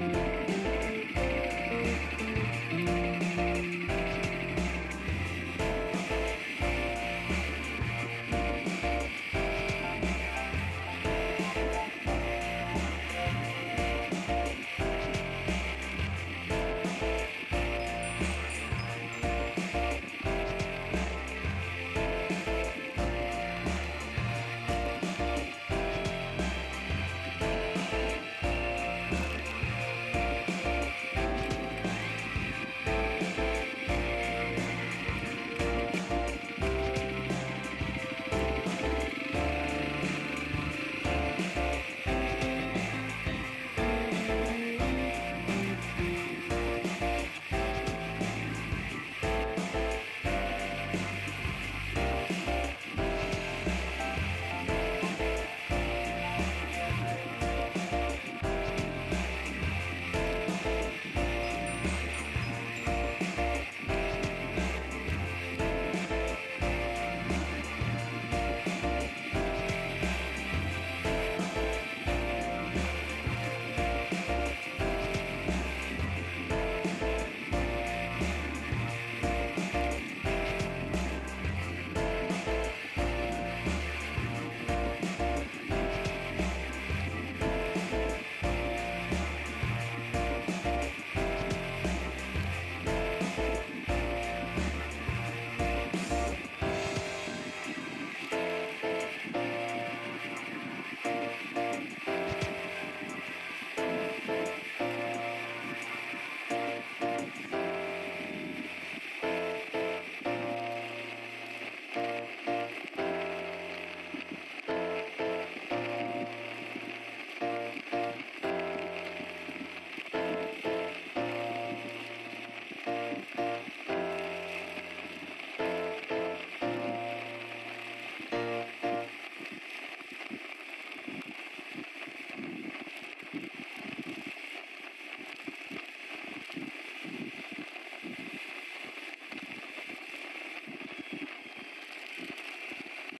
Bye.